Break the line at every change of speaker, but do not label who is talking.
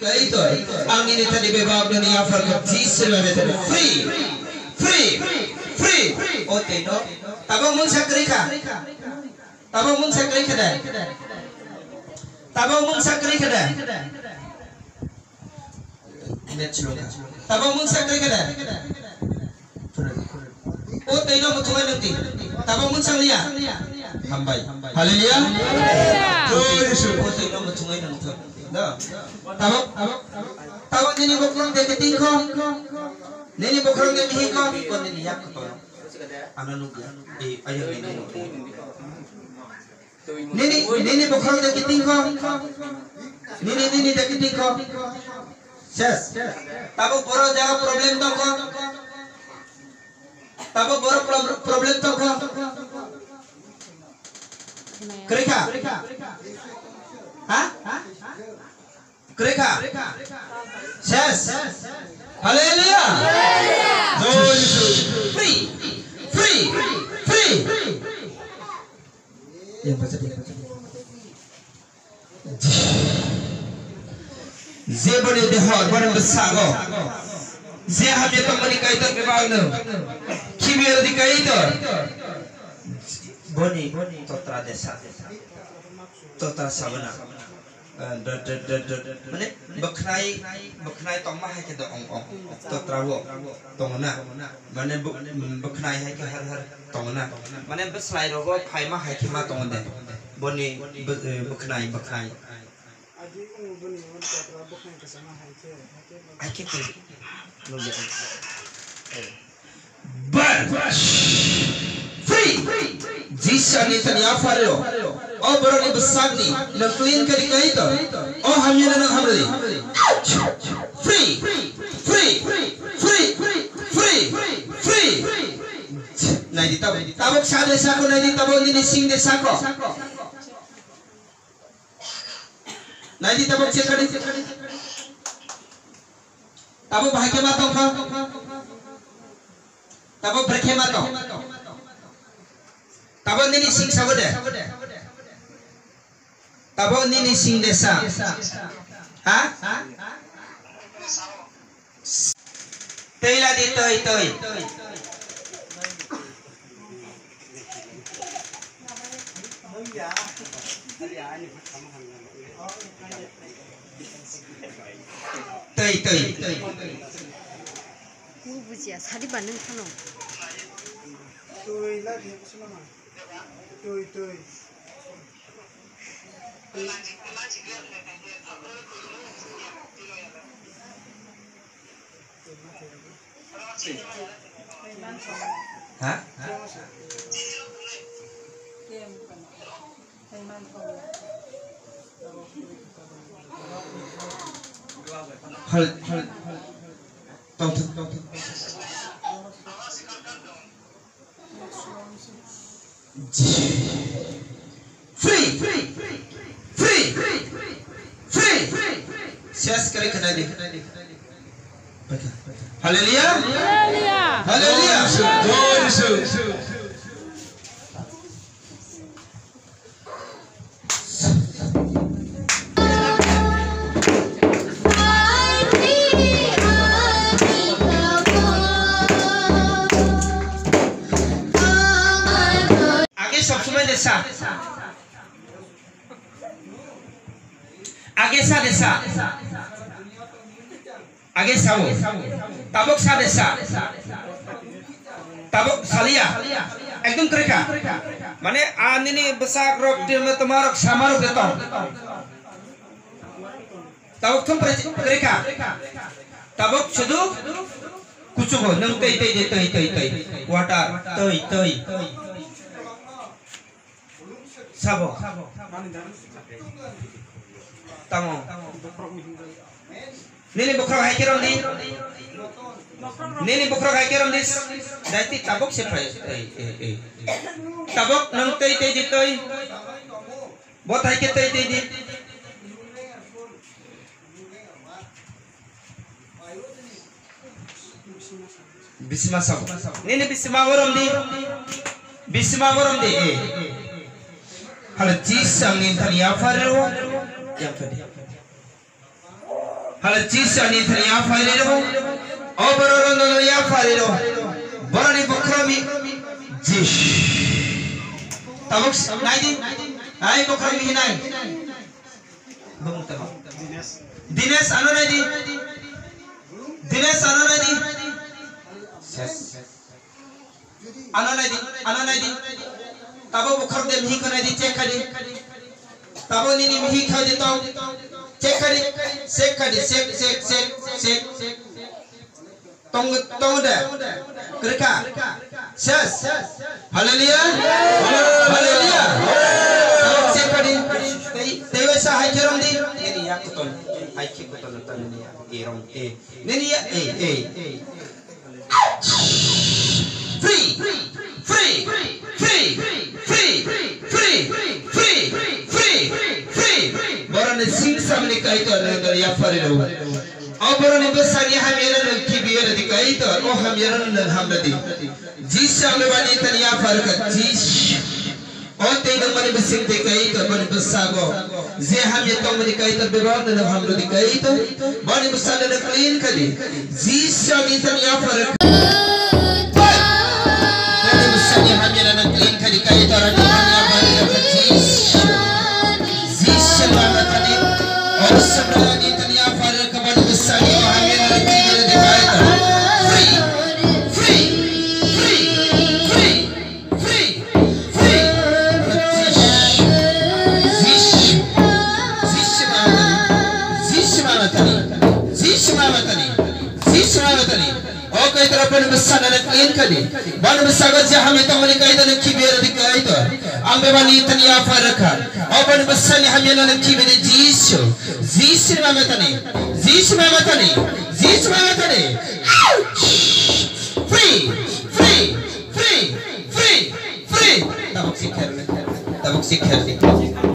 kaito ang ini tadi bebab dan ya far ko jis le me tadi free free free ote no tabang mun sakri ka tabang mun sakri ka dai tabang mun sakri ka dai net chlo tabang mun sakri ka dai ote no mutungan nanti tabang mun sang liya තව තව දින බොකරන් දෙක තින් කොම් නිනි බොකරන් දෙක හි කොම් කොන් දින යක් කොම් අනනුග ඒ අය නිනි නිනි බොකරන් දෙක තින් කොම් নিনি নিনি দেখি ঠিক শেষ তাবো বড় যারা প্রবলেম তো কো তাবো বড় প্রবলেম তো কো ক্রিকা pregar. Yes. Aleluia. Dois, free, free, free. Zé bonito de hot, bonito de sago. Zé havia tão bonito de cair do meu Que me era de cair do. Boni, boni, totra de sa. Totra sabana. মানে বখনাই বখনাই তম্মা হাই কিন্তু অং অং তো ত্রাবো তংনা মানে বখনাই হাই কি হার হার তংনা মানে বসলাই রগ ফাইমা হাই কি মা তংনে বনি বখনাই বখনাই
আজি উম বনি মন ত্রাবো বখনাই কে সামা হাই কে
হাই কে কি লগে বাস ফ্রি জিসানি তনিয়া ফারেও berani besar ni. Nak clean kali tu oh hamnya nak hamri free. Free. Free. Free. Free. Nai di tabok. Sa desa ko nai di tabok ni sing desa ko Nai di tabok cek kali. Tabok bahagia matong ka tabok berkhe matong tabok ni sing sabode Abo nini sing desa? Ha? Tila dito itoy. Toy toy.
Mu bujia sari banung thano.
Toy la dia kusuma. Toy toy.
Hả? Hả? Hal, hal, hal. Tao thức, tao thức. Free, free. Saya sekali kena deh. Haleluya. Haleluya. Haleluya. সবসময় দেশা আগে সা দেশা আগে সাবো তাবক সা দেশা তাবক সালিয়া একদম করেকা মানে আনিনি বেসাক রক টিমে তোমার সামারক দেতং তাবক থম করেকা তাবক শুধু কুচুব নং তৈ তৈ দে তৈ তৈ তৈ ওয়াটার তৈ তৈ সাবো tamo nini bukrok hai kiram di nini bukrok hai kiram dis dati tabok se pray eh eh eh tabok nang tei tei di toi. Bot hai ke tei tei di bisma sab nini bisma gorom di bisma gorom di eh. Hala jis ang nin tani afaro yang tadi hala jisani tan ya fariro oboro no ya fariro borani bokrami jish tabuk naidi ai bokrami hinai tama
Dinas.
dinesh ano naidi dinesh ano naidi ano naidi ano naidi tabo bukhar de mihi kana di check kadi tabo nini mihi kha di tau cekadi sekadi sek sek sek sek tong tong da kereka ses. Haleluya. Haleluya. Sekadi dewa sahajaram di. Ini ya kuton aiki kuton tan ini ya irong e eh, ini ya e e دیکھائی تو انہوں نے یفر رہو اوپر انہوں نے بس آنی ہمیرن کی بیر دیکھائی تو او ہمیرن ہم نے دی جیس شامل والی تن یفر کا جیس اور تیدو من بسیم دیکھائی تو من بس آگو زی ہم یہ تو من دیکھائی تو بیران انہوں ہم نے دیکھائی تو من بس آنے نے کلین کری جیس شامل تن یفر کا او کئی طرح پر مصر نے قیل کلی بان مصر گزیا ہمیں تو انہیں قیدہ نکھی بیر دکھ آئی تو آم بے والی تنی آفا رکھا او بان مصر نے ہمیں انہیں نکھی بیر جیس چھو جیس چھو میں مطنی جیس میں مطنی جیس میں مطنی آوچ فری فری فری فری فری تبک سکھر تبک سکھر